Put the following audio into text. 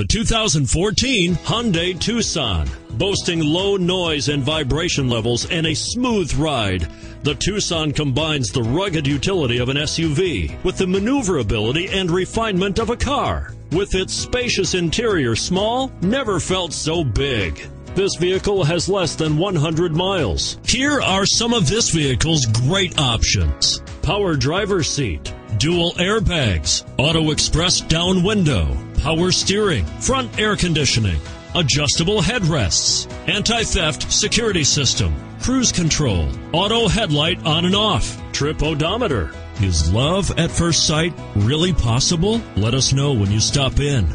The 2014 Hyundai Tucson. Boasting low noise and vibration levels and a smooth ride, the Tucson combines the rugged utility of an SUV with the maneuverability and refinement of a car. With its spacious interior small, never felt so big. This vehicle has less than 100 miles. Here are some of this vehicle's great options. Power driver seat, dual airbags, auto express down window, power steering, front air conditioning, adjustable headrests, anti-theft security system, cruise control, auto headlight on and off, trip odometer. Is love at first sight really possible? Let us know when you stop in.